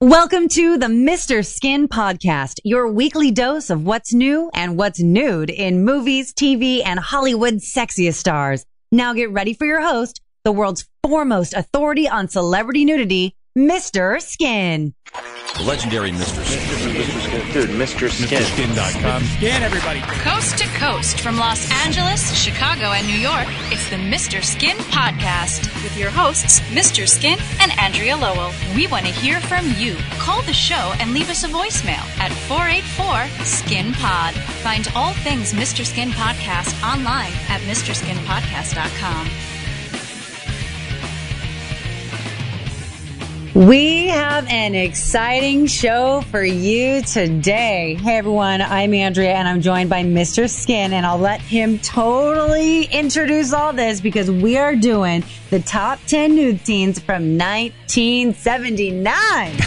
Welcome to the Mr. Skin Podcast, your weekly dose of what's new and what's nude in movies, TV, and Hollywood's sexiest stars. Now get ready for your host, the world's foremost authority on celebrity nudity, Mr. Skin. The legendary Mr. Skin. Dude, Mr. Skin. MrSkin.com. Skin everybody. Coast to coast from Los Angeles, Chicago, and New York, it's the Mr. Skin Podcast with your hosts, Mr. Skin and Andrea Lowell. We want to hear from you. Call the show and leave us a voicemail at 484 Skin Pod. Find all things Mr. Skin Podcast online at MrSkinPodcast.com. We have an exciting show for you today. Hey everyone, I'm Andrea and I'm joined by Mr. Skin and I'll let him totally introduce all this because we are doing the top 10 nude scenes from 1979.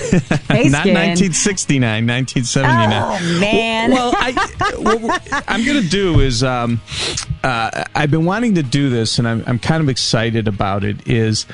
Hey Not 1969, 1979. Oh man. Well, I, what I'm going to do is um, uh, I've been wanting to do this, and I'm, I'm kind of excited about it. Is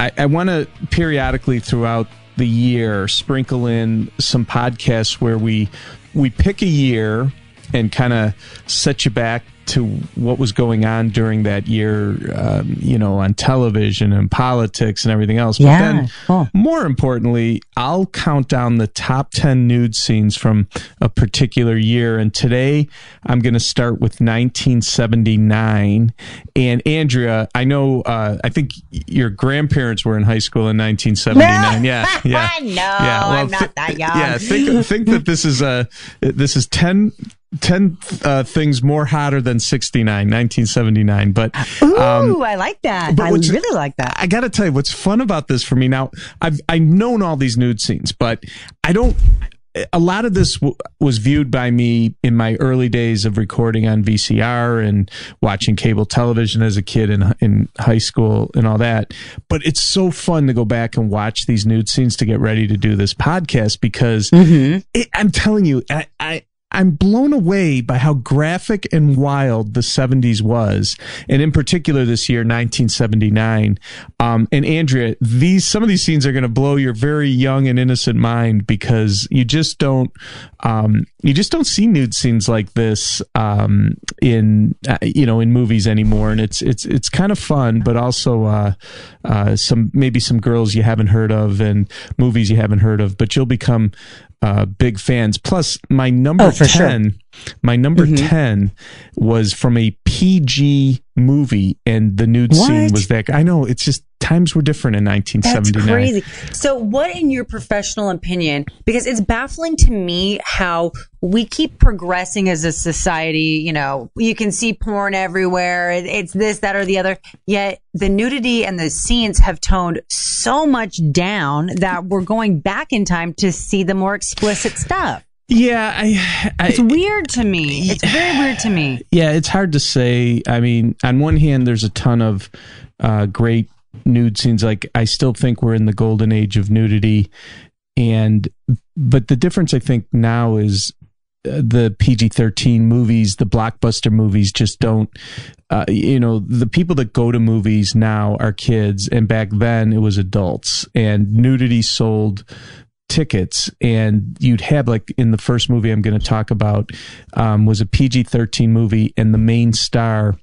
I, I want to periodically throughout the year sprinkle in some podcasts where we we pick a year and kind of set you back to what was going on during that year, um, you know, on television and politics and everything else. But Yeah, then, cool. more importantly, I'll count down the top 10 nude scenes from a particular year. And today I'm going to start with 1979. And Andrea, I know, uh, I think your grandparents were in high school in 1979. Yeah. Yeah. No, yeah, I'm not that young. Yeah. Think, think that this is, uh, this is 10, 10 uh, things more hotter than 69, 1979. But, Ooh, um, I like that. I really like that. I got to tell you, what's fun about this for me now, I've I've known all these nude scenes, but I don't. A lot of this w- was viewed by me in my early days of recording on VCR and watching cable television as a kid in in high school and all that. But it's so fun to go back and watch these nude scenes to get ready to do this podcast because it, I'm telling you, I, I I'm blown away by how graphic and wild the 70s was, and in particular this year, 1979. Um, and Andrea, these some of these scenes are going to blow your very young and innocent mind because you just don't um, you just don't see nude scenes like this um, in uh, you know in movies anymore, and it's it's it's kind of fun, but also uh, uh, some maybe some girls you haven't heard of and movies you haven't heard of, but you'll become uh, big fans. Plus, my number Oh, for sure. 10, my number 10 was from a PG movie, and the nude scene was that. I know, it's just times were different in 1979. That's 1979. crazy. So, what, in your professional opinion, because it's baffling to me how we keep progressing as a society, you know, you can see porn everywhere, it's this, that, or the other, yet the nudity and the scenes have toned so much down that we're going back in time to see the more explicit stuff. Yeah, I, I It's weird to me. It's very weird to me. yeah, it's hard to say. I mean, on one hand, there's a ton of uh, great nude scenes. Like, I still think we're in the golden age of nudity, and but the difference I think now is uh, the PG-13 movies, the blockbuster movies, just don't. Uh, you know, the people that go to movies now are kids, and back then it was adults, and nudity sold tickets and you'd have like in the first movie i'm going to talk about um, was a pg-13 movie and the main star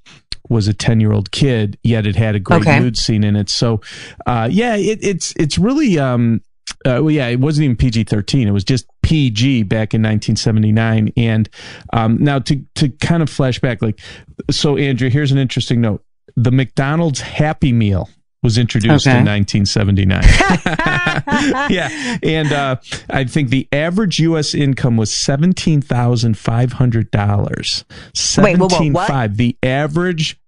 was a 10 year old kid yet it had a great Okay. nude scene in it so uh, yeah it, it's it's really um, uh, well, yeah, it wasn't even PG thirteen. It was just PG back in 1979. And um, now to to kind of flash back, like, so Andrew, here's an interesting note: the McDonald's Happy Meal was introduced Okay. in 1979. yeah, and uh, I think the average U.S. income was seventeen thousand five hundred dollars. Wait, whoa, whoa, five. The average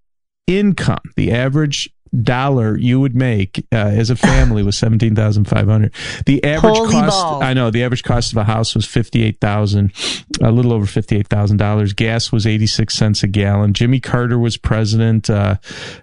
income, the average dollar you would make uh, as a family was seventeen thousand five hundred. The average Holy cost, balls. I know, the average cost of a house was fifty eight thousand, a little over fifty eight thousand dollars. Gas was eighty six cents a gallon. Jimmy Carter was president. Uh,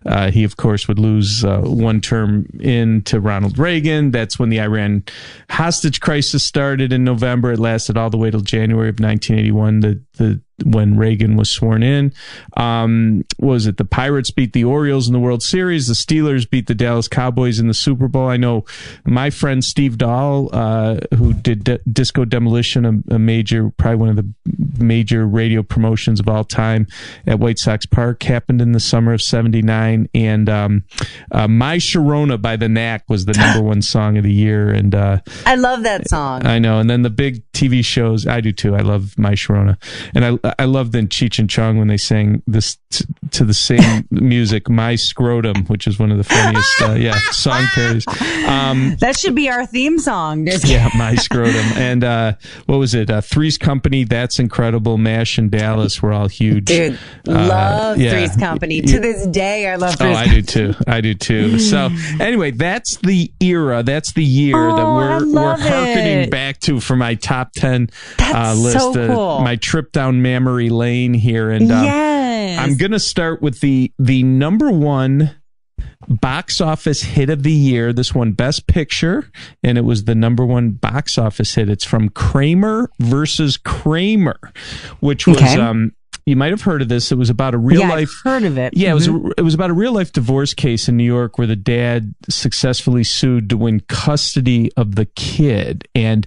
uh, he of course would lose uh, one term in to Ronald Reagan. That's when the Iran hostage crisis started in November. It lasted all the way till January of nineteen eighty one. The the when Reagan was sworn in. Um, was it the Pirates beat the Orioles in the World Series? The Steelers beat the Dallas Cowboys in the Super Bowl. I know my friend Steve Dahl, uh, who did D- Disco Demolition, a, a major, probably one of the major radio promotions of all time at White Sox Park, happened in the summer of '79, and um, uh, "My Sharona" by the Knack was the number one song of the year, and uh, I love that song. I know. And then the big TV shows, I do too. I love My Sharona. And I I love the Cheech and Chong when they sang this t- to the same music, My Scrotum, which is one of the funniest, uh, yeah, song parodies. Um, that should be our theme song. Yeah, My Scrotum. And uh, what was it? Uh, Three's Company, That's Incredible, MASH, and Dallas were all huge. Dude, Uh, love yeah. Three's Company. To this day, I love Oh, Three's I do too. I do too. So anyway, that's the era. That's the year that Oh, I we're we're harkening it. back to for my top ten uh, list. so uh, my trip down memory lane here, and um, yes. I'm gonna start with the the number one box office hit of the year. This one, Best Picture, and it was the number one box office hit. It's from Kramer versus Kramer, which was Okay. um. You might have heard of this. It was about a real yeah, life I've heard of it. yeah, it was a, mm-hmm. it was about a real life divorce case in New York where the dad successfully sued to win custody of the kid, and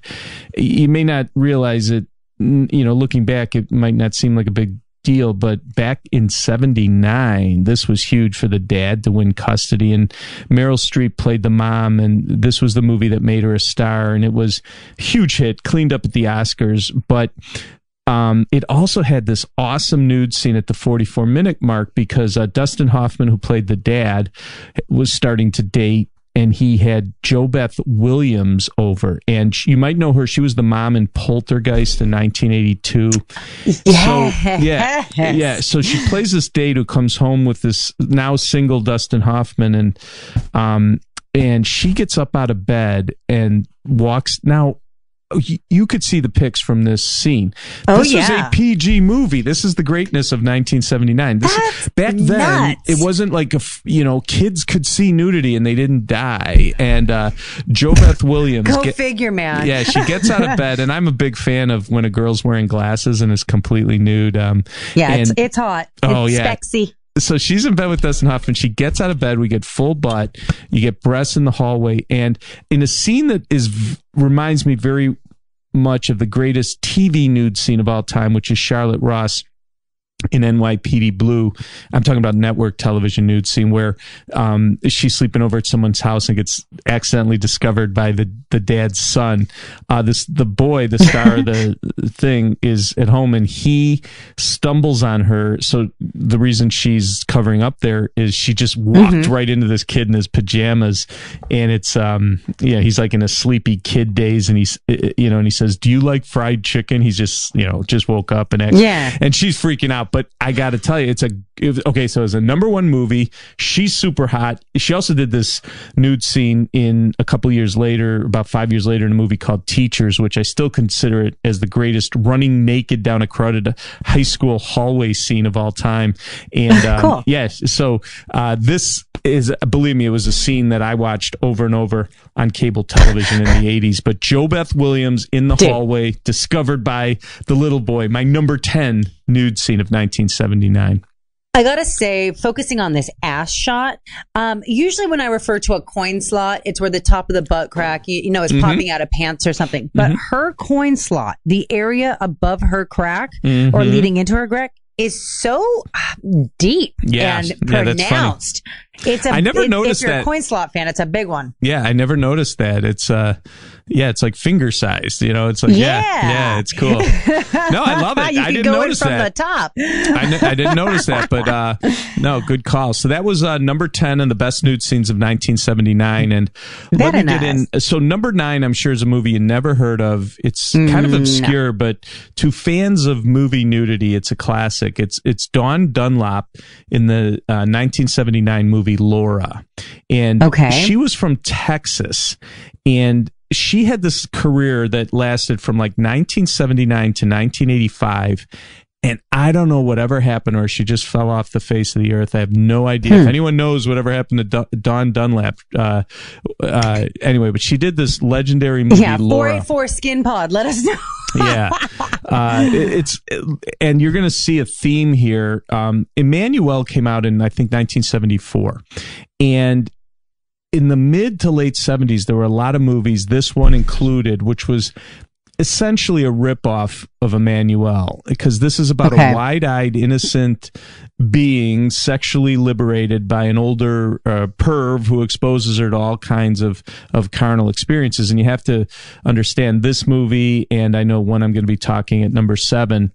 you may not realize it. You know, looking back, it might not seem like a big deal, but back in '79, this was huge for the dad to win custody, and Meryl Streep played the mom, and this was the movie that made her a star, and it was a huge hit, cleaned up at the Oscars, but um, it also had this awesome nude scene at the 44 minute mark because uh, Dustin Hoffman, who played the dad, was starting to date. And he had JoBeth Williams over, and she- you might know her. She was the mom in Poltergeist in 1982. So yeah, yeah. So she plays this date who comes home with this now single Dustin Hoffman, and um, and she gets up out of bed and walks now. You, you could see the pics from this scene. Oh, this was a PG movie. This is the greatness of 1979. This That's back then nuts. it wasn't like a you know kids could see nudity and they didn't die. And uh, JoBeth Williams Go get- figure, man. yeah, she gets out of bed, and I'm a big fan of when a girl's wearing glasses and is completely nude. Um, Yeah, it's, it's hot. Oh, it's yeah. sexy. So she's in bed with Dustin Hoffman. She gets out of bed. We get full butt. You get breasts in the hallway, and in a scene that is reminds me very much of the greatest TV nude scene of all time, which is Charlotte Ross in NYPD Blue. I'm talking about network television nude scene where um, she's sleeping over at someone's house and gets accidentally discovered by the the dad's son. Uh, this the boy, the star of the thing, is at home and he stumbles on her. So the reason she's covering up there is she just walked right into this kid in his pajamas, and it's um yeah he's like in a sleepy kid daze and he's you know and he says, "Do you like fried chicken?" He's just you know just woke up and Yeah. and she's freaking out. But I got to tell you, it's a it was, okay. So it's a number one movie. She's super hot. She also did this nude scene in a couple years later, about five years later, in a movie called Teachers, which I still consider it as the greatest running naked down a crowded high school hallway scene of all time. And um, Cool. yes, so uh, this is believe me, it was a scene that I watched over and over on cable television in the '80s. But JoBeth Williams in the Dude. hallway, discovered by the little boy, my number ten nude scene of 1979. I gotta say, focusing on this ass shot, um, usually when I refer to a coin slot, it's where the top of the butt crack, you, you know, Mm-hmm. is popping out of pants or something. But her coin slot, the area above her crack or Mhm. leading into her crack, is so deep Yes. and Yeah, pronounced. It's a, I never it- noticed if you're that. a coin slot fan, it's a big one. Yeah, I never noticed that. It's uh, yeah, it's like finger sized. You know, it's like yeah, Yeah. yeah, it's cool. No, I love it. I didn't notice from that. the top. I, I didn't notice that, but uh, no, good call. So that was uh, number ten in the best nude scenes of 1979, and let me Very get in. So number nine, I'm sure is a movie you never heard of. It's kind of obscure, but to fans of movie nudity, it's a classic. It's it's Dawn Dunlap in the uh, 1979 movie Laura, and Okay. she was from Texas, and she had this career that lasted from like 1979 to 1985 and I don't know whatever happened, or she just fell off the face of the earth. I have no idea. Hmm. If anyone knows whatever happened to Do- Dawn Dunlap, uh, uh, anyway, but she did this legendary movie, Yeah, Laura. 484 Skin Pod. Let us know. Yeah. uh, it- it's and you're going to see a theme here. Um, Emmanuelle came out in I think 1974, and in the mid to late 70s, there were a lot of movies, this one included, which was essentially a ripoff of Emmanuelle because this is about Okay. a wide-eyed, innocent being sexually liberated by an older uh, perv who exposes her to all kinds of of carnal experiences. And you have to understand this movie, and I know one I'm going to be talking at number seven.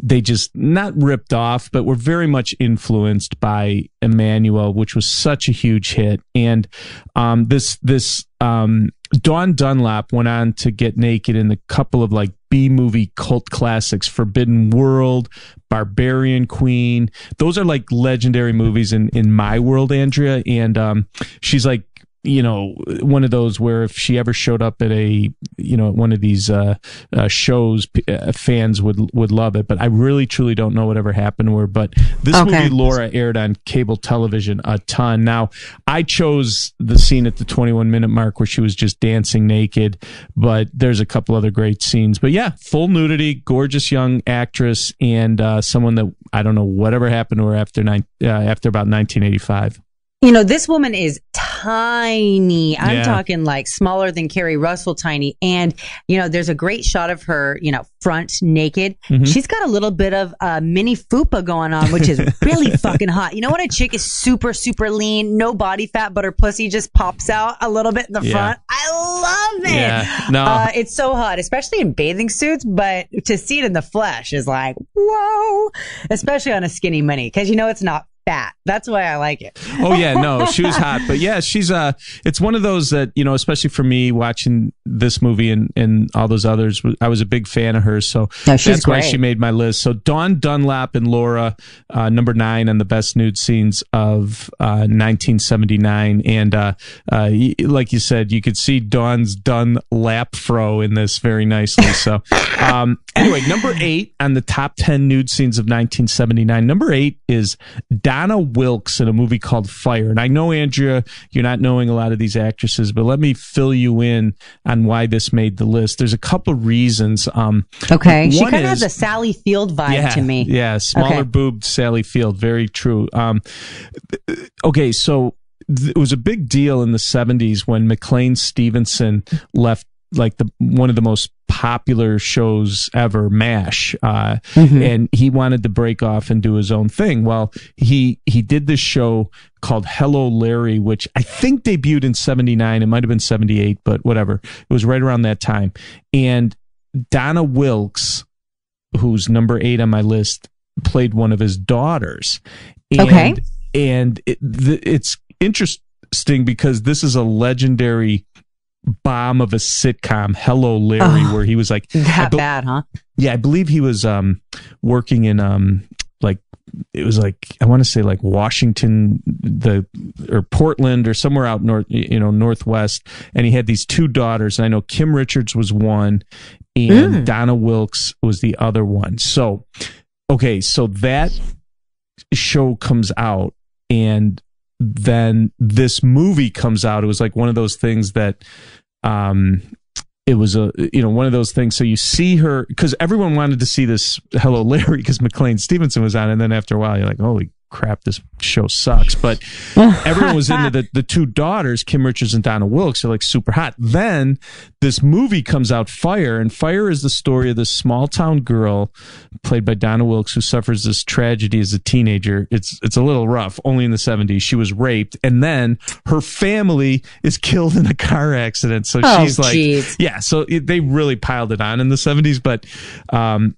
They just not ripped off, but were very much influenced by Emmanuelle, which was such a huge hit. And um, this this um, Dawn Dunlap went on to get naked in a couple of like B movie cult classics, Forbidden World, Barbarian Queen. Those are like legendary movies in in my world, Andrea. And um, she's like you know one of those where if she ever showed up at a you know one of these uh, uh shows uh, fans would would love it. But i really truly don't know whatever happened to her. But this Okay. movie laura aired on cable television a ton. Now i chose the scene at the 21 minute mark where she was just dancing naked but there's a couple other great scenes. But yeah full nudity gorgeous young actress and uh someone that i don't know whatever happened to her after nine uh, after about 1985 You know, this woman is tiny. I'm Yeah. talking like smaller than Keri Russell tiny. And, you know, there's a great shot of her, you know, front naked. Mm-hmm. She's got a little bit of uh, mini fupa going on, which is really fucking hot. You know when a chick is super, super lean, no body fat, but her pussy just pops out a little bit in the Yeah. front? I love it. Yeah. No. Uh, it's so hot, especially in bathing suits, but to see it in the flesh is like, whoa, especially on a skinny mini, because you know it's not fat. That's why I like it. oh yeah, no, she was hot, but yeah, she's uh it's one of those that you know, especially for me watching this movie and and all those others. I was a big fan of hers, so No, that's why she made my list. So Dawn Dunlap and Laura, uh, number nine on the best nude scenes of uh, 1979, and uh, uh, like you said, you could see Dawn's Dunlap fro in this very nicely. So um, anyway, number eight on the top ten nude scenes of 1979. Number eight is Donna Wilkes in a movie called Fyre. And I know, Andrea, you're not knowing a lot of these actresses, but let me fill you in on why this made the list. There's a couple of reasons. Um, Okay. She kind of has a Sally Field vibe yeah, to me. Yeah, smaller Okay. boobed Sally Field. Very true. Um, okay, so it was a big deal in the 70s when McLean Stevenson left like the one of the most popular shows ever mash uh and he wanted to break off and do his own thing. Well he he did this show called hello larry which i think debuted in 79 it might have been 78 but whatever. It was right around that time. And donna wilkes who's number eight on my list, played one of his daughters. And, Okay. And it, the, it's interesting because this is a legendary bomb of a sitcom, Hello Larry, Oh. where he was like, That be- bad, huh? yeah, I believe he was um, working in um, like it was like I want to say like Washington, the or Portland or somewhere out north, you know, northwest. And he had these two daughters. And I know Kim Richards was one, and Donna Wilkes was the other one. So, okay, so that show comes out, and then this movie comes out. It was like one of those things that um it was a you know one of those things so you see her because everyone wanted to see this hello larry because mclean stevenson was on and then after a while you're like holy crap this show sucks but everyone was into the, the two daughters kim richards and donna wilkes are like super hot. Then this movie comes out Fyre and Fyre is the story of this small town girl played by donna wilkes who suffers this tragedy as a teenager. It's it's a little rough only in the 70s she was raped and then her family is killed in a car accident. So Oh, she's like jeez. yeah so it, they really piled it on in the 70s but um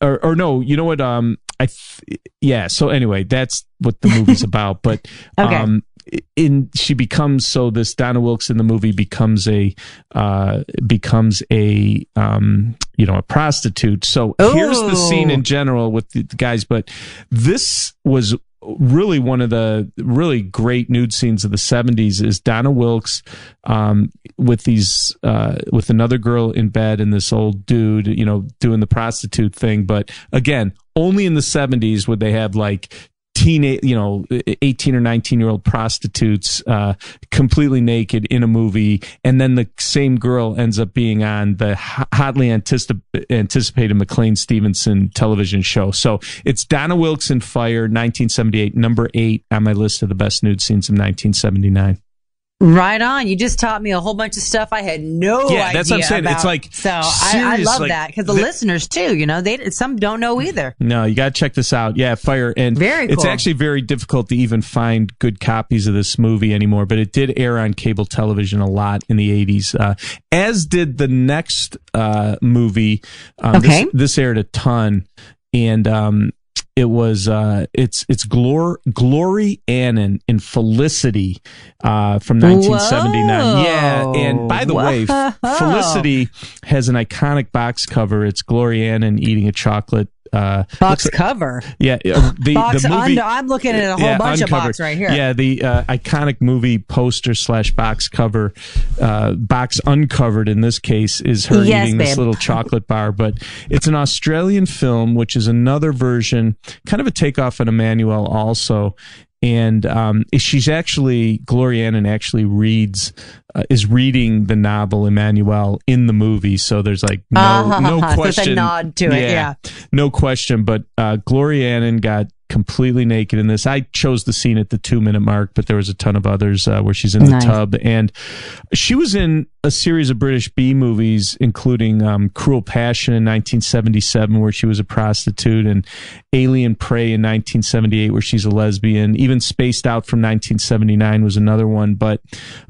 or, or no you know what um i th- yeah so anyway that's what the movie's about but Okay. um in she becomes so this Donna Wilkes in the movie becomes a uh becomes a um you know a prostitute. So here's the scene in general with the, the guys but this was really one of the really great nude scenes of the 70s is Donna Wilkes um, with these uh, with another girl in bed and this old dude you know doing the prostitute thing. But again only in the 70s would they have like teenage, you know, 18 or 19 year old prostitutes, uh, completely naked in a movie. And then the same girl ends up being on the hotly anticip- anticipated McLean Stevenson television show. So it's Donna Wilkes in Fyre, 1978, number eight on my list of the best nude scenes of 1979. Right on. You just taught me a whole bunch of stuff I had no Yeah, idea. that's what I'm saying. About. It's like so I, I love like, that because the the- listeners too. You know, they some don't know either. No, you got to check this out. Yeah, Fyre. And Very it's actually very difficult to even find good copies of this movie anymore, but it did air on cable television a lot in the 80s, uh, as did the next uh, movie. Um, Okay. This, this aired a ton. And um, it was uh, it's it's Glor- Glory Annen in Felicity uh, from 1979. Whoa. Yeah, and by the way, Felicity has an iconic box cover. It's Glory Annen eating a chocolate. Uh, Box looks- cover. yeah, uh, the Box the movie. under. I'm looking at a whole yeah, bunch uncovered. of box right here. Yeah, the uh, iconic movie poster slash box cover, uh, box uncovered in this case is her Yes, eating this little chocolate bar. But it's an Australian film, which is another version, kind of a takeoff on Emmanuelle also. And um, she's actually Gloria Annen actually reads uh, is reading the novel Emmanuelle in the movie, so there's like no Uh-huh. no So a question nod to it, yeah. no question. But uh, Gloria Annen got completely naked in this. I chose the scene at the two minute mark, but there was a ton of others uh, where she's in the Nice. tub, and she was in a series of British B movies, including um, Cruel Passion in 1977, where she was a prostitute, and Alien Prey in 1978, where she's a lesbian. Even Spaced Out from 1979 was another one, but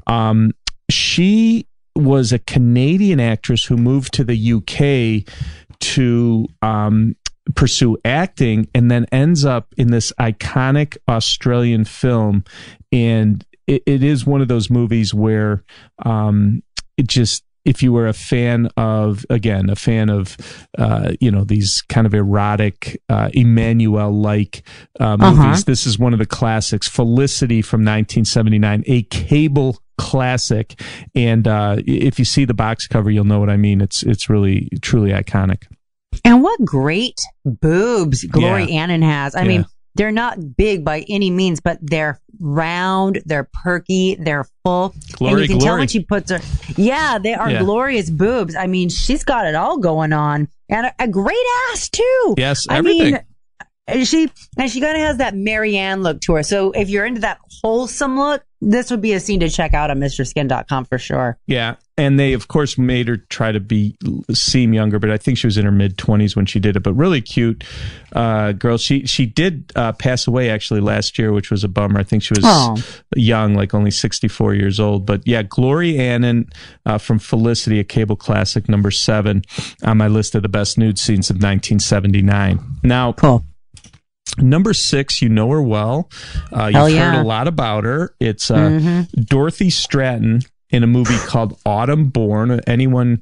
um, she was a Canadian actress who moved to the UK to um, pursue acting and then ends up in this iconic Australian film. And it, it is one of those movies where um, it just, if you were a fan of, again, a fan of, uh, you know, these kind of erotic, uh, Emmanuelle like uh, Uh-huh. movies, this is one of the classics. Felicity from 1979, a cable classic. And uh, if you see the box cover, you'll know what I mean. It's it's really truly iconic. And what great boobs Glory Yeah. Annen has. I Yeah. mean, they're not big by any means, but they're round, they're perky, they're full. Glory, and you can tell when she puts her. Yeah, they are Yeah. glorious boobs. I mean, she's got it all going on. And a, a great ass, too. Yes, I everything. mean, she and she kind of has that Mary Ann look to her. So if you're into that wholesome look, this would be a scene to check out on MrSkin.com for sure. Yeah, and they of course made her try to be seem younger, but I think she was in her mid twenties when she did it. But really cute uh, girl. She she did uh, pass away actually last year, which was a bummer. I think she was Oh. young, like only sixty four years old. But yeah, Glory Annen uh, from Felicity, a cable classic, number seven on my list of the best nude scenes of nineteen seventy nine. Now. Cool. Number six, you know her well. Uh, you've Hell yeah. heard a lot about her. It's uh, Dorothy Stratten in a movie called Autumn Born. Anyone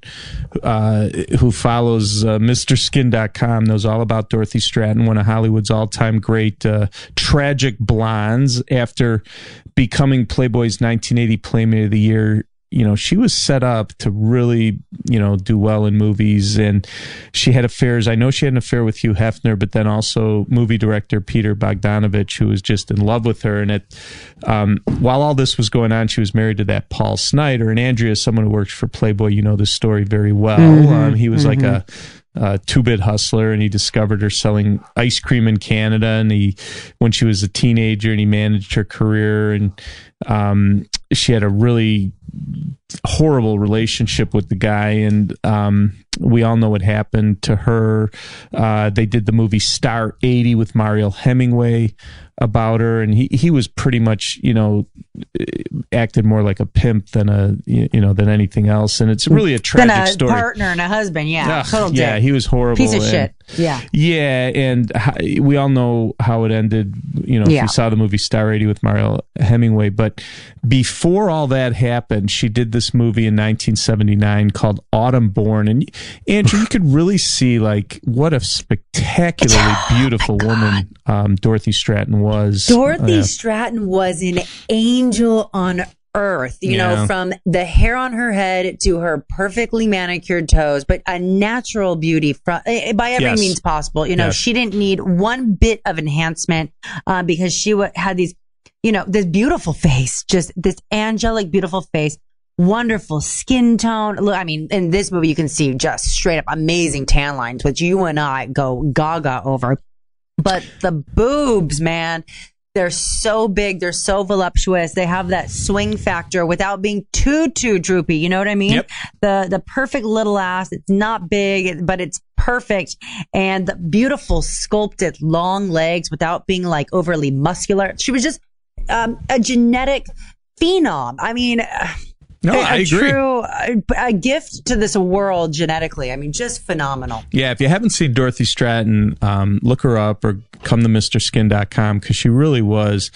uh, who follows uh, MrSkin.com knows all about Dorothy Stratten, one of Hollywood's all-time great uh, tragic blondes. After becoming Playboy's 1980 Playmate of the Year, you know, she was set up to really, you know, do well in movies. And she had affairs. I know she had an affair with Hugh Hefner, but then also movie director Peter Bogdanovich, who was just in love with her. And it, um, while all this was going on, she was married to that Paul Snider. And Andrea, someone who works for Playboy, you know this story very well. Um, he was like a, uh, two-bit hustler and he discovered her selling ice cream in Canada and he when she was a teenager and he managed her career and um, she had a really horrible relationship with the guy and um, we all know what happened to her uh, they did the movie Star 80 with Mariel Hemingway about her and he, he was pretty much you know acted more like a pimp than a you know than anything else and it's really a Then tragic a story partner and a husband. Yeah. Ugh, total yeah, dick. he was horrible. Piece of and- shit. Yeah. Yeah, and we all know how it ended. You know, if you saw the movie Star 80 with Mariel Hemingway. But before all that happened, she did this movie in 1979 called Autumn Born. And Andrew, you could really see like what a spectacularly beautiful woman um, Dorothy Stratten was. Dorothy Yeah. Stratten was an angel on earth, you Yeah. know, from the hair on her head to her perfectly manicured toes, but a natural beauty from, eh, by every Yes. means possible. You know, Yes. she didn't need one bit of enhancement uh, because she w- had these, you know, this beautiful face, just this angelic, beautiful face. Wonderful skin tone. Look, I mean, in this movie, you can see just straight up amazing tan lines, which you and I go gaga over. But the boobs, man, they're so big. They're so voluptuous. They have that swing factor without being too, too droopy. You know what I mean? Yep. The, the perfect little ass. It's not big, but it's perfect. And the beautiful sculpted long legs without being like overly muscular. She was just, um, a genetic phenom. I mean, No, a, I a agree. true, a, a gift to this world genetically. I mean, just phenomenal. Yeah, if you haven't seen Dorothy Stratten, um, look her up or come to MrSkin.com because she really was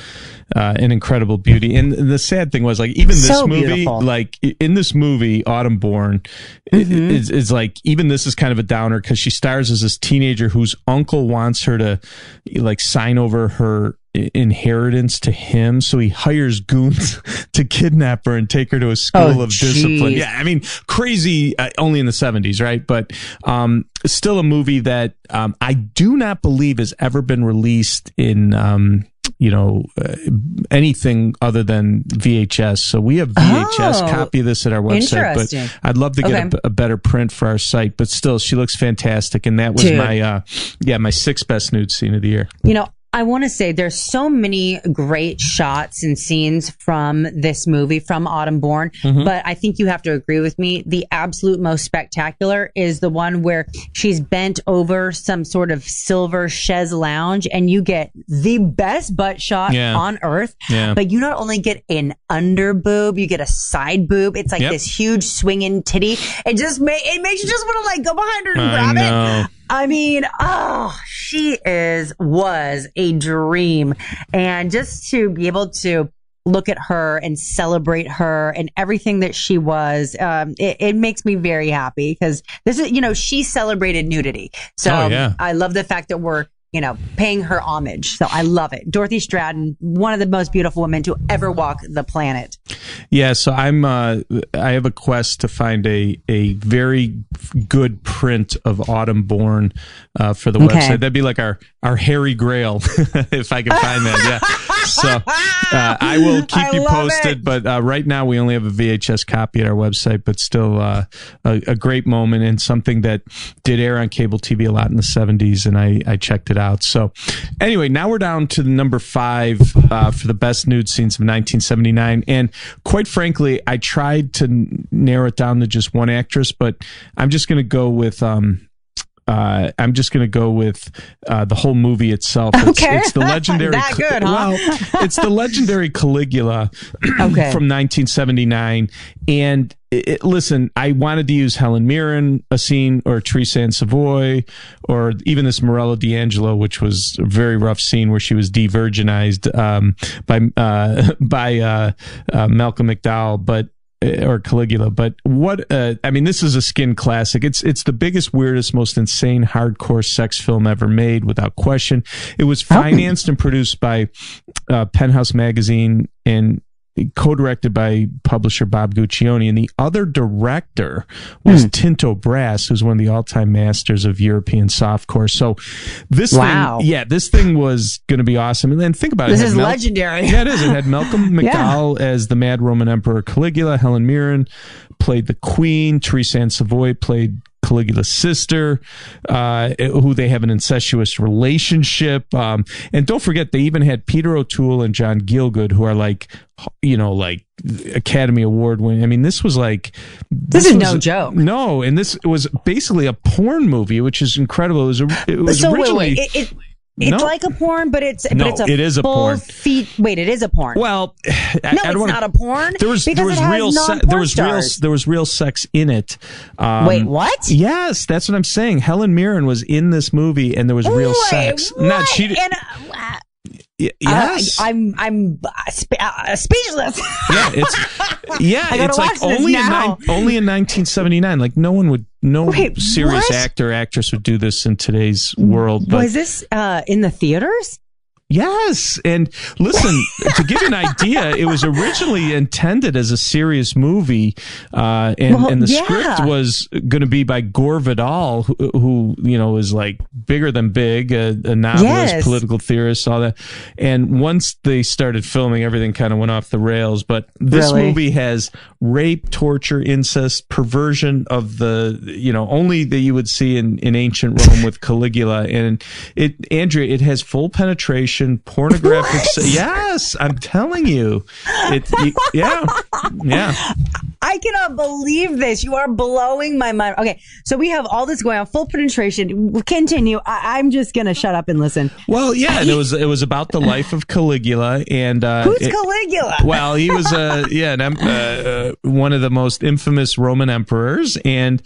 uh, an incredible beauty. And the sad thing was, like, even this So movie, beautiful. like in this movie, Autumn Born, Mm-hmm. is, is like even this is kind of a downer because she stars as this teenager whose uncle wants her to like sign over her inheritance to him so he hires goons to kidnap her and take her to a school Oh, of discipline yeah I mean, crazy. Uh, only in the seventies, right? But um, still a movie that um, I do not believe has ever been released in. Um, you know, uh, anything other than VHS. So we have VHS Oh, copy of this at our website, but. I'd love to get Okay. a a, better print for our site. But still, she looks fantastic, and that was Dude. my, uh, yeah, my sixth best nude scene of the year. You know, I want to say there's so many great shots and scenes from this movie, from Autumn Born, Mm-hmm. but I think you have to agree with me. The absolute most spectacular is the one where she's bent over some sort of silver chaise lounge and you get the best butt shot Yeah. on earth. Yeah. But you not only get an under boob, you get a side boob. It's like Yep. this huge swinging titty. It just ma- it makes you just want to like go behind her and I grab know. it. I mean, oh, she is, was a dream. And just to be able to look at her and celebrate her and everything that she was, um, it, it makes me very happy because this is, you know, she celebrated nudity. So Oh, yeah. I love the fact that we're, you know, paying her homage. So I love it. Dorothy Stratten, one of the most beautiful women to ever walk the planet. Yeah, so I'm uh I have a quest to find a a very good print of Autumn Born uh, for the Okay. website. That'd be like our our Harry Grail if I can find that. Yeah. So uh, I will keep I you posted. it. But uh, right now we only have a VHS copy at our website, but still uh, a, a great moment and something that did air on cable TV a lot in the 70s, and I I checked it out. So anyway, now we're down to the number five uh, for the best nude scenes of 1979, and quite frankly, I tried to narrow it down to just one actress, but I'm just going to go with. Um, uh, I'm just going to go with uh, the whole movie itself. It's, Okay. it's the legendary. That good, huh? Well, it's the legendary Caligula Okay. from 1979. And it, it- listen, I wanted to use Helen Mirren, a scene, or Teresa Ann Savoy, or even this Mirella D'Angelo, which was a very rough scene where she was de-virginized um, by uh, by uh, uh, Malcolm McDowell, but or Caligula. But what uh, I mean, this is a skin classic. It's it's the biggest, weirdest, most insane hardcore sex film ever made, without question. It was financed and produced by uh, Penthouse Magazine and co-directed by publisher Bob Guccione, and the other director was hmm. Tinto Brass, who's one of the all-time masters of European softcore. So this Wow. thing, yeah, this thing was going to be awesome. And then think about This it. This is Mel- legendary. yeah, it is. It had Malcolm McDowell as the Mad Roman Emperor Caligula. Helen Mirren played the Queen. Teresa Ann Savoy played Caligula's sister, uh, who they have an incestuous relationship. Um, and don't forget, they even had Peter O'Toole and John Gielgud, who are like, you know, like Academy Award winning. I mean, this was like This is was no joke. No, and this was basically a porn movie, which is incredible. It was, a, it was so wait, originally. wait. It, it, it's No. like a porn, but it's No, but it's a it is a porn. Feet. Wait, it is a porn. Well, I, no, I it's wanna- not a porn. There was there was real se- there was real there was real sex in it. Um, Wait, what? Yes, that's what I'm saying. Helen Mirren was in this movie, and there was real Wait, sex. What? Not she. And, uh, y- yes. uh, I'm I'm uh, spe- uh, speechless. yeah, it's yeah, I it's like only in nine, only in 1979. Like no one would, no Wait, serious what? actor actress would do this in today's world. But Was this uh, in the theaters? Yes, and listen to give you an idea, it was originally intended as a serious movie, uh, and, Well, and the yeah. script was going to be by Gore Vidal, who, who you know is like bigger than big, a, a novelist, Yes. political theorist, all that. And once they started filming, everything kind of went off the rails. But this Really? movie has rape, torture, incest, perversion of the you know only that you would see in in ancient Rome with Caligula, and it Andrea, it has full penetration, pornographic. se- yes, I'm telling you, it. Yeah, yeah. I cannot believe this. You are blowing my mind. Okay, so we have all this going on, full penetration. Continue. I, I'm just gonna shut up and listen. Well, yeah, and it was it was about the life of Caligula, and uh, Who's it- Caligula? Well, he was uh, yeah, an, em- uh, uh, one of the most infamous Roman emperors. And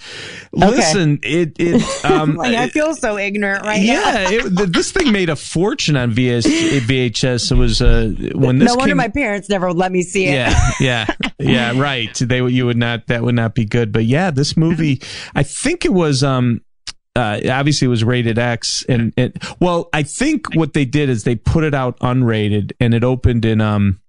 listen, it it um, like I feel so ignorant right now. yeah, th- this thing made a fortune on VS, VHS. It was uh, when this No wonder came, my parents never let me see it. yeah, yeah, yeah. Right. They you would not. That would not be good. But yeah, this movie. I think it was. Um. Uh, obviously, it was rated X, and it. Well, I think what they did is they put it out unrated, and it opened in um.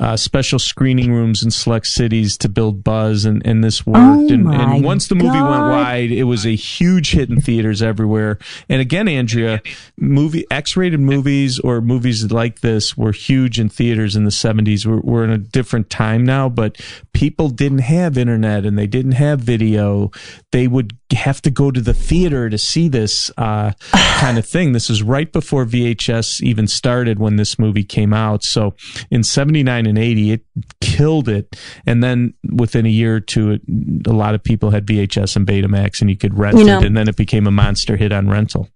Uh, special screening rooms in select cities to build buzz, and, and this worked. Oh and, and once the movie went wide, it was a huge hit in theaters everywhere. And again, Andrea, movie X-rated movies or movies like this were huge in theaters in the 70s. We're, we're in a different time now, but people didn't have internet and they didn't have video. They would have to go to the theater to see this uh, kind of thing. This is right before VHS even started when this movie came out. So in 79 and 80, it killed it. And then within a year or two, it, a lot of people had VHS and Betamax and you could rent You know- it. And then it became a monster hit on rental.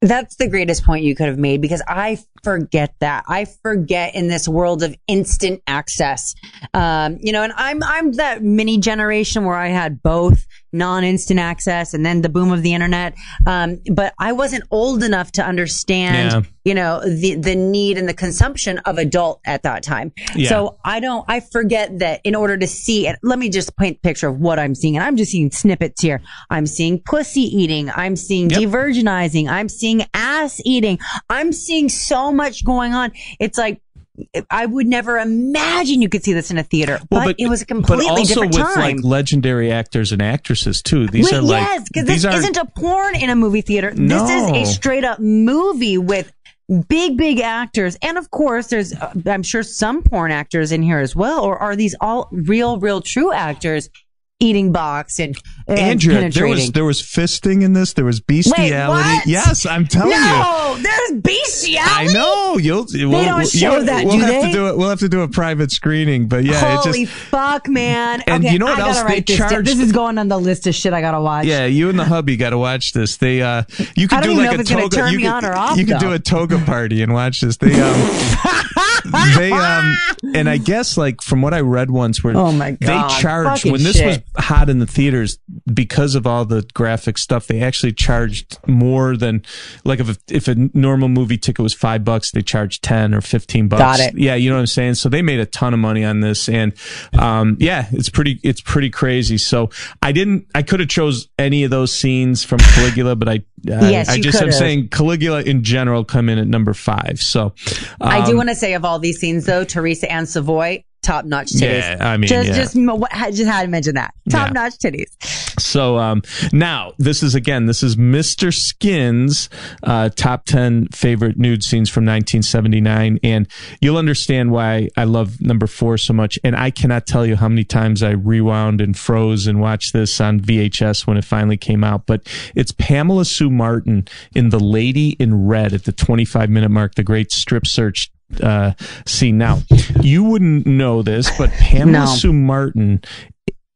That's the greatest point you could have made because I forget that. I forget in this world of instant access. Um, you know, and I'm I'm that mini generation where I had both non-instant access and then the boom of the internet. Um, but I wasn't old enough to understand, Yeah. you know, the the need and the consumption of adult at that time. Yeah. So I don't I forget that in order to see it, let me just paint a picture of what I'm seeing. And I'm just seeing snippets here. I'm seeing pussy eating. I'm seeing Yep. divergenizing. I'm seeing ass eating. I'm seeing so much going on. It's like I would never imagine you could see this in a theater, but, it was a completely but also different with time. like legendary actors and actresses too. These Wait, are like yes, because this are isn't a porn in a movie theater. This is a straight up movie with big, big actors, and of course, there's uh, I'm sure some porn actors in here as well. Or are these all real, real, true actors eating box and, and Andrea, there was there was fisting in this. There was bestiality. what? Yes, I'm telling you. no, there's bestiality. I know you'll. We'll, don't show that, We'll do have they? to do it. We'll have to do a private screening. But yeah, Holy it just fuck, man! And okay, you know what I else gotta they this charged- This is going on the list of shit I gotta watch. yeah. You and the hubby got to watch this. They uh, you could don't do like a if it's gonna toga. you could, off, You could do a toga party and watch this. They um. they um and I guess like from what I read once where Oh my God, they charged fucking when this was shit. Hot in the theaters because of all the graphic stuff. They actually charged more than like if a, if a normal movie ticket was 5 bucks they charged 10 or 15 bucks. Got it. yeah you know what I'm saying? So they made a ton of money on this and um yeah it's pretty it's pretty crazy. So I didn't I could have chose any of those scenes from Caligula but I uh, Yes, I just I'm saying Caligula in general come in at number 5 so I do um, want to say of all these scenes though, Teresa Ann Savoy, top notch titties. Yeah, I mean, just yeah. just just had to mention that top Yeah. notch titties. So um, now this is again this is Mr. Skin's uh, top ten favorite nude scenes from 1979, and you'll understand why I love number four so much. And I cannot tell you how many times I rewound and froze and watched this on VHS when it finally came out. But it's Pamela Sue Martin in The Lady in Red at the 25 minute mark, the great strip search uh, scene. Now you wouldn't know this, but Pamela No. Sue Martin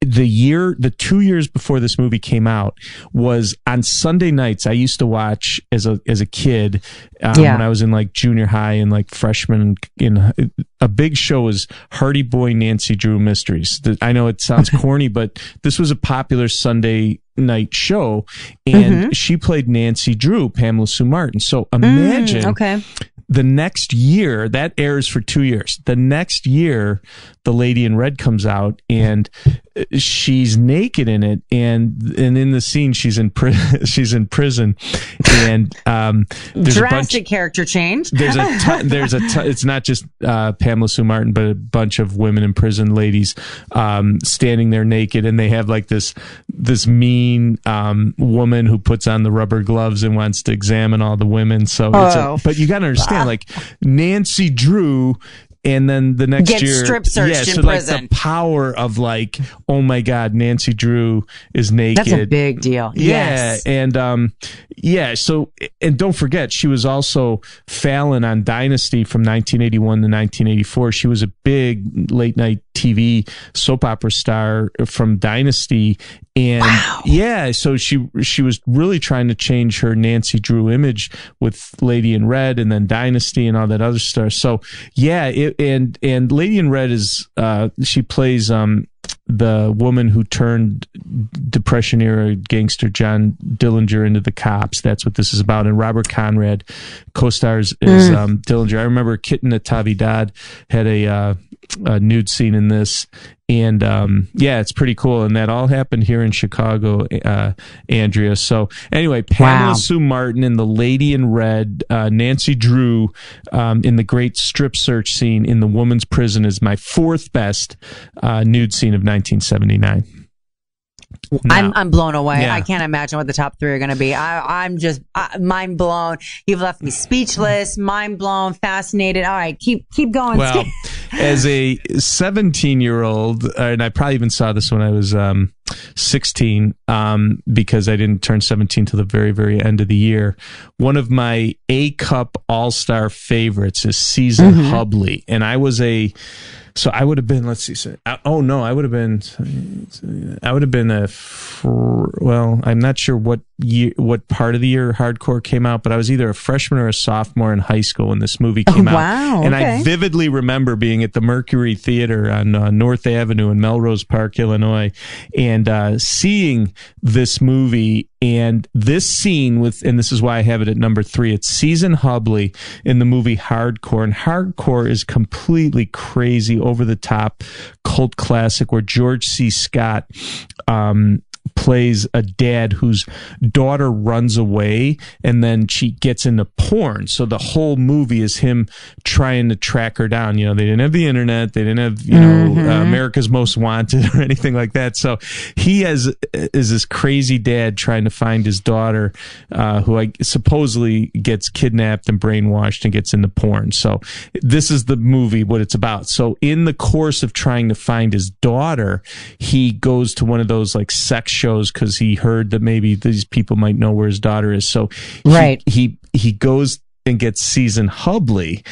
the year the two years before this movie came out was on sunday nights i used to watch as a as a kid um, Yeah. when i was in like junior high and like freshman in a big show was hardy boy nancy drew mysteries i know it sounds corny but this was a popular sunday night show and she played nancy drew pamela sue martin so imagine Mm, okay. The next year, that airs for two years. The next year, the lady in red comes out and she's naked in it, and and in the scene, she's in prison. she's in prison, and um, there's a bunch. Drastic character change. There's a ton, there's a ton, it's not just uh, Pamela Sue Martin, but a bunch of women in prison, ladies, um, standing there naked, and they have like this this mean um, woman who puts on the rubber gloves and wants to examine all the women. So, it's Oh. a, but you got to understand, like Nancy Drew. And then the next Gets year, strip searched yeah, in so like prison. the power of like, oh my God, Nancy Drew is naked. That's a big deal. Yeah, Yes. and um, yeah. So, and don't forget, she was also Fallon on Dynasty from 1981 to 1984. She was a big late night TV soap opera star from Dynasty, and yeah, so she she was really trying to change her Nancy Drew image with Lady in Red, and then Dynasty and all that other stuff. So, yeah, it, and and Lady in Red is uh, she plays um the woman who turned depression era gangster John Dillinger into the cops. That's what this is about. And Robert Conrad co-stars is um, Dillinger. I remember Kitten Natividad had a, uh, a nude scene in this. And um, yeah, it's pretty cool. And that all happened here in Chicago, uh, Andrea. So anyway, Pamela Wow. Sue Martin in The Lady in Red, uh, Nancy Drew um, in the great strip search scene in The Woman's Prison is my fourth best uh, nude scene of 1979. I'm I'm blown away. Yeah. I can't imagine what the top three are going to be. I, I'm just uh, mind blown. You've left me speechless, mind blown, fascinated. All right, keep keep going. well, as a 17 year old, and I probably even saw this when I was um, 16, um, because I didn't turn 17 till the very, very end of the year. One of my A Cup All Star favorites is Season Hubley, and I was a. So I would have been. Let's see. So, uh, oh no, I would have been. I would have been a. Well, I'm not sure what year, what part of the year Hardcore came out, but I was either a freshman or a sophomore in high school when this movie came out. wow, And I vividly remember being at the Mercury Theater on uh, North Avenue in Melrose Park, Illinois, and uh, seeing this movie and this scene with, and this is why I have it at number three. It's Season Hubley in the movie Hardcore, and Hardcore is completely crazy, over the top cult classic where George C. Scott. Um, plays a dad whose daughter runs away and then she gets into porn. So the whole movie is him trying to track her down. You know, they didn't have the internet, they didn't have, you know, uh, America's Most Wanted or anything like that. So he has is this crazy dad trying to find his daughter uh, who I supposedly gets kidnapped and brainwashed and gets into porn. So this is the movie what it's about. So in the course of trying to find his daughter, he goes to one of those like sex shows because he heard that maybe these people might know where his daughter is. So he- Right. he he goes and gets season Hubley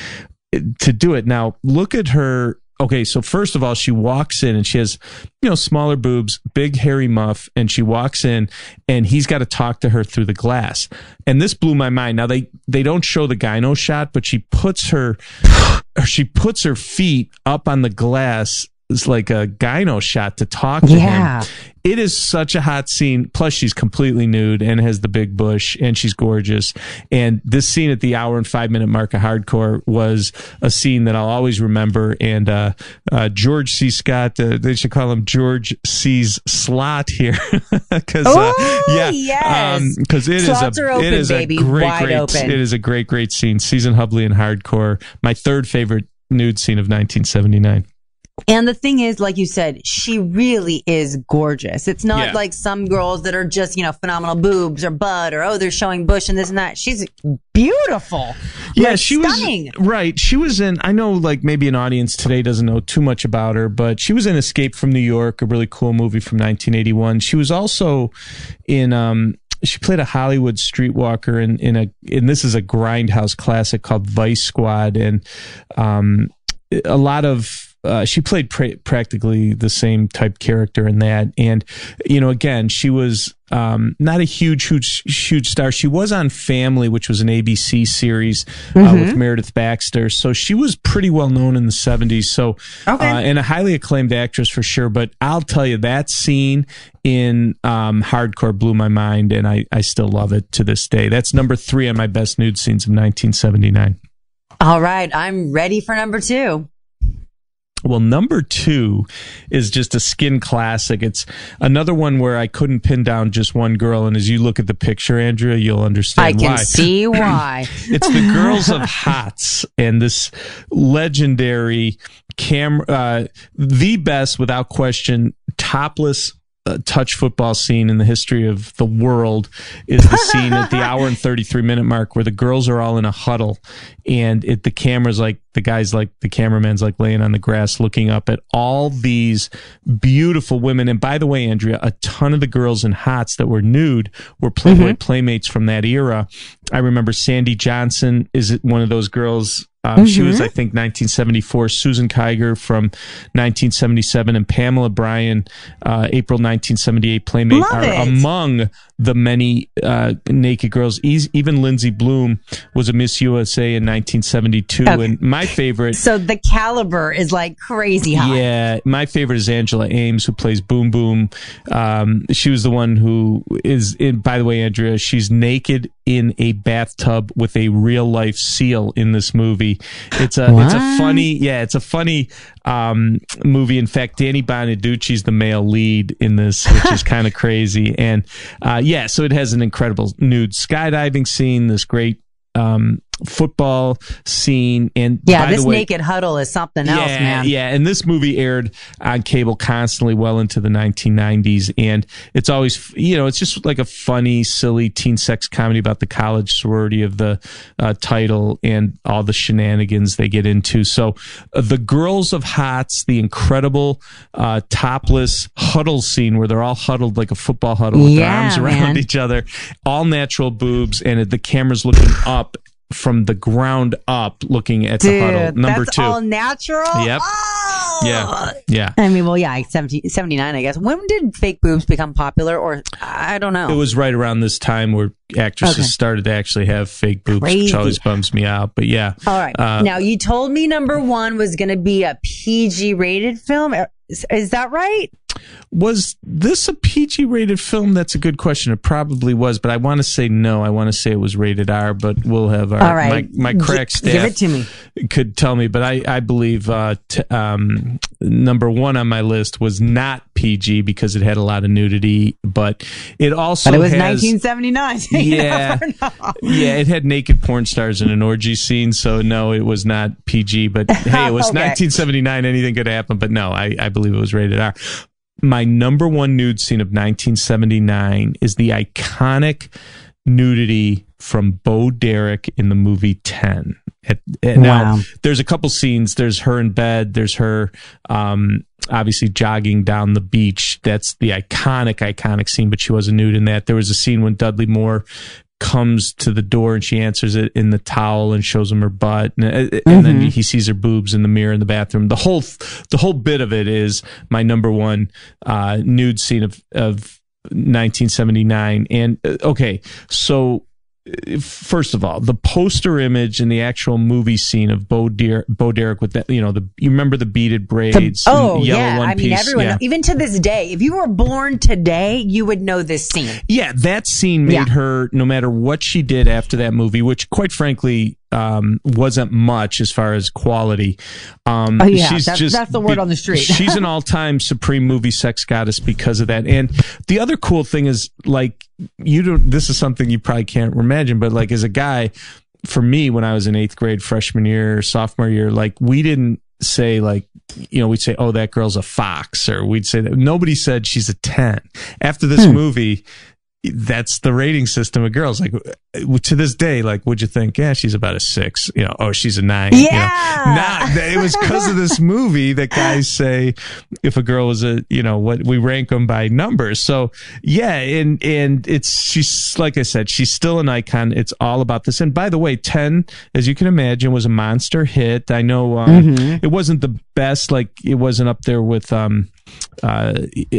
eh, to do it. Now look at her. Okay, so first of all, she walks in and she has, you know, smaller boobs, big hairy muff, and she walks in and he's got to talk to her through the glass. And this blew my mind. Now they they don't show the gyno shot, but she puts her she puts her feet up on the glass. It's like a gyno shot to talk to Yeah. him. It is such a hot scene. Plus, she's completely nude and has the big bush, and she's gorgeous. And this scene at the hour and five minute mark of hardcore was a scene that I'll always remember. And uh, uh, George C. Scott, uh, they should call him George C's slot here, because uh, yeah, yes. because it is Slots a open, it is baby. a great Wide great open. it is a great great scene. Season Hubley and hardcore, my third favorite nude scene of 1979. And the thing is, like you said, she really is gorgeous. It's not Yeah. like some girls that are just, you know, phenomenal boobs or butt or, oh, they're showing bush and this and that. She's beautiful. Yeah, Like, she stunning. was right. She was in. I know, like maybe an audience today doesn't know too much about her, but she was in Escape from New York, a really cool movie from 1981. She was also in. um she played a Hollywood streetwalker in in a and this is a grindhouse classic called Vice Squad and um a lot of uh, she played pra- practically the same type character in that, and you know, again, she was um, not a huge, huge, huge star. She was on Family, which was an ABC series uh, with Meredith Baxter, so she was pretty well known in the '70s. So, Okay. uh, and a highly acclaimed actress for sure. But I'll tell you, that scene in um, Hardcore blew my mind, and I, I still love it to this day. That's number three on my best nude scenes of 1979. All right, I'm ready for number two. Well, number two is just a skin classic. It's another one where I couldn't pin down just one girl. And as you look at the picture, Andrea, you'll understand I can why. see why. it's the girls of Hots and this legendary camera, uh, the best without question, topless uh, touch football scene in the history of the world is the scene at the hour and 33 minute mark where the girls are all in a huddle and it the camera's like the guy's like the cameraman's like laying on the grass looking up at all these beautiful women. And by the way andrea a ton of the girls in hots that were nude were playboy playmates from that era. I remember sandy johnson is one of those girls um, She was, I think, 1974. Susan Kiger from 1977, and Pamela Bryan, uh, April 1978 Playmate, Love are it. among the many uh, naked girls. Even Lindsay Bloom was a Miss USA in 1972, Okay. and my favorite. So the caliber is like crazy high. Yeah, my favorite is Angela Aames, who plays Boom Boom. Um, she was the one who is in. By the way, Andrea, she's naked in a bathtub with a real life seal in this movie. It's a it's a funny yeah, it's a funny um, movie. In fact, Danny Bonaduce's the male lead in this, which is kind of crazy. And uh, yeah, so it has an incredible nude skydiving scene. This great um, football scene, and Yeah, by this the way, naked huddle is something else, yeah, man. Yeah, and this movie aired on cable constantly well into the 1990s, and it's always you know it's just like a funny, silly teen sex comedy about the college sorority of the uh, title and all the shenanigans they get into. So, uh, the girls of Hots, the incredible uh, topless huddle scene where they're all huddled like a football huddle with their Yeah, arms around man. each other, all natural boobs, and the camera's looking up. From the ground up, looking at the huddle. Number that's two. all natural. Yep. Oh! Yeah. Yeah. I mean, well, yeah, 70, 79, I guess. When did fake boobs become popular? Or I don't know. It was right around this time where actresses Okay. started to actually have fake boobs, which always bums me out. But yeah. All right. Uh, now, you told me number one was going to be a PG rated film. Is, is that right? Was this a PG rated film? That's a good question. It probably was, but I want to say no. I want to say it was rated R, but we'll have our, All right. my, my crack Gi- staff give it to me. could tell me, but I, I believe uh, t- um, number one on my list was not PG because it had a lot of nudity, but it also But it was has, 1979. Yeah. yeah, it had naked porn stars in an orgy scene, so no, it was not PG. But hey, it was Okay. 1979. Anything could happen. But no, I, I believe it was rated R. My number one nude scene of 1979 is the iconic nudity from Bo Derek in the movie 10. At, at- Now, there's a couple scenes. There's her in bed. There's her, um, obviously jogging down the beach. That's the iconic, iconic scene, but she wasn't nude in that. There was a scene when Dudley Moore comes to the door and she answers it in the towel and shows him her butt. And, uh, and then he sees her boobs in the mirror in the bathroom. The whole the whole bit of it is my number one uh nude scene of of 1979 and uh, okay so first of all, the poster image and the actual movie scene of Bo, Der- Bo Derek with that, you know, the you remember the beaded braids, Oh, and yellow yeah. I mean, piece, everyone, yeah. even to this day, if you were born today, you would know this scene. Yeah, that scene made Yeah. her, no matter what she did after that movie, which quite frankly um, wasn't much as far as quality. Um, Oh, yeah, that's- that's the word on the street. she's an all-time supreme movie sex goddess because of that. And the other cool thing is, like, you don't. This is something you probably can't imagine, but like as a guy, for me, when I was in eighth grade, freshman year, sophomore year, like we didn't say like you know we'd say oh that girl's a fox or we'd say that nobody said she's a 10 after this Hmm. movie that's the rating system of girls. Like to this day like would you think yeah she's about a six you know oh she's a nine you know. Yeah. not it was because of this movie that guys say if a girl was a you know what we rank them by numbers. So yeah and and it's she's like i said she's still an icon. It's all about this. And by the way 10 as you can imagine was a monster hit. I know um, it wasn't the best. Like it wasn't up there with um uh,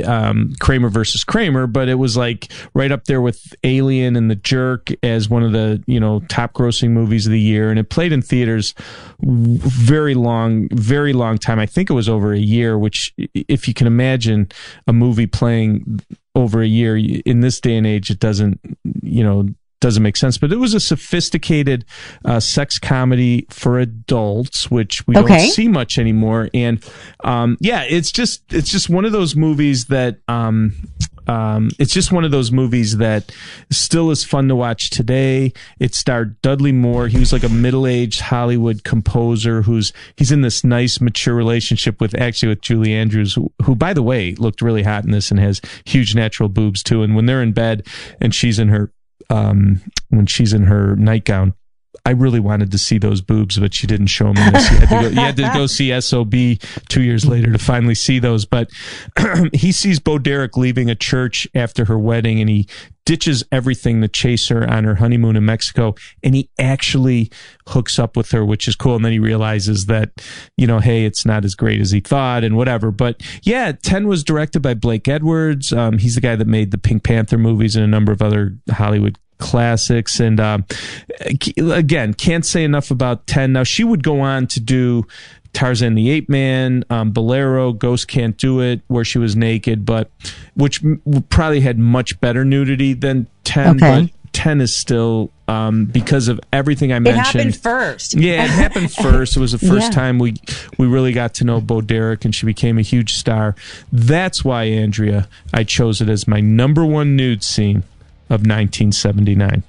um, Kramer versus Kramer, but it was like right up there with Alien and The Jerk as one of the you know top grossing movies of the year, and it played in theaters very long, very long time. I think it was over a year. Which, if you can imagine a movie playing over a year in this day and age, it doesn't you know doesn't make sense. But it was a sophisticated uh, sex comedy for adults, which we Okay. don't see much anymore. And um, yeah, it's just it's just one of those movies that. Um, um, it's just one of those movies that still is fun to watch today. It starred Dudley Moore. He was like a middle-aged Hollywood composer who's he's in this nice, mature relationship with actually with Julie Andrews, who, who by the way looked really hot in this and has huge natural boobs too. And when they're in bed and she's in her um, when she's in her nightgown, I really wanted to see those boobs, but she didn't show them in this. You had to go, you had to go see SOB two years later to finally see those. But he sees Bo Derek leaving a church after her wedding and he ditches everything to chase her on her honeymoon in Mexico. And he actually hooks up with her, which is cool. And then he realizes that, you know, hey, it's not as great as he thought and whatever. But yeah, 10 was directed by Blake Edwards. Um, he's the guy that made the Pink Panther movies and a number of other Hollywood classics. And um, again, can't say enough about 10. Now, she would go on to do Tarzan the Ape Man, um, Bolero, Ghosts Can't Do It, where she was naked, but which probably had much better nudity than 10. Okay. But 10 is still, um, because of everything I It mentioned. happened first. Yeah, it happened first. It was the first Yeah. time we we really got to know Bo Derek, and she became a huge star. That's why Andrea, I chose it as my number one nude scene of 1979.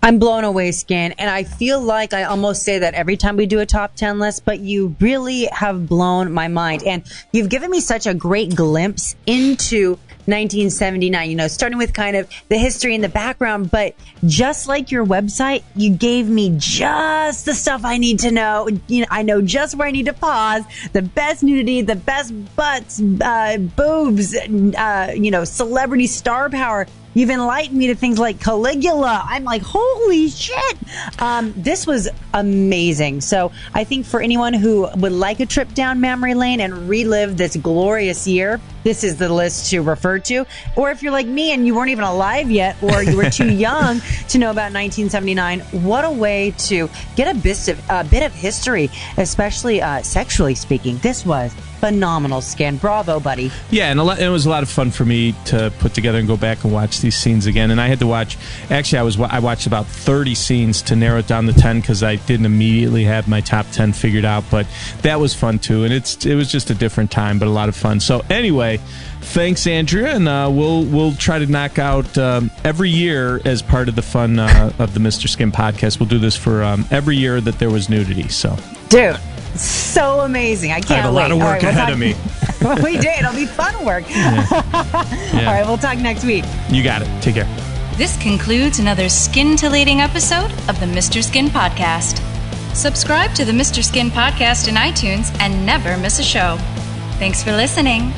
I'm blown away, Skin, and I feel like I almost say that every time we do a top 10 list, but you really have blown my mind. And you've given me such a great glimpse into 1979, you know, starting with kind of the history and the background, but just like your website, you gave me just the stuff I need to know. You know, I know just where I need to pause, the best nudity, the best butts, uh, boobs, uh, you know, celebrity star power. You've enlightened me to things like Caligula. I'm like, holy shit. Um, this was amazing. So I think for anyone who would like a trip down memory lane and relive this glorious year, this is the list to refer to. Or if you're like me and you weren't even alive yet, or you were too young to know about 1979, what a way to get a bit of, a bit of history, especially uh, sexually speaking. This was phenomenal, Skin. Bravo, buddy. Yeah, and a lot, it was a lot of fun for me to put together and go back and watch these scenes again. And I had to watch. Actually, I was I watched about thirty scenes to narrow it down to ten because I didn't immediately have my top ten figured out. But that was fun too, and it's it was just a different time, but a lot of fun. So anyway, thanks, Andrea, and uh, we'll we'll try to knock out um, every year as part of the fun uh, of the Mr. Skin podcast. We'll do this for um, every year that there was nudity. So Dude, so amazing. I can't I have a lot of work right, we'll ahead talk- of me. we did. It'll be fun work. All right, we'll talk next week. You got it. Take care. This concludes another scintillating episode of the Mr. Skin Podcast. Subscribe to the Mr. Skin Podcast in iTunes and never miss a show. Thanks for listening.